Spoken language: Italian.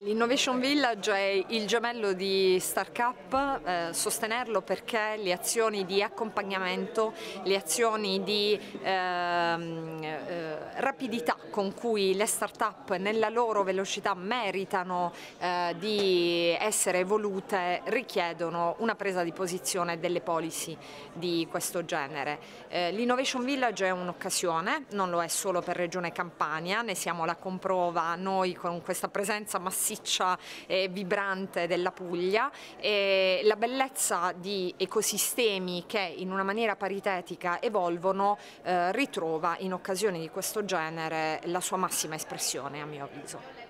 L'innovation village è il gemello di Startup, eh, sostenerlo perché le azioni di accompagnamento, le azioni di ehm, eh, rapidità con cui le start-up nella loro velocità meritano eh, di essere evolute richiedono una presa di posizione delle policy di questo genere. Eh, L'innovation village è un'occasione, non lo è solo per Regione Campania, ne siamo la comprova noi con questa presenza massiccia e vibrante della Puglia e la bellezza di ecosistemi che in una maniera paritetica evolvono eh, ritrova in occasioni di questo genere la sua massima espressione a mio avviso.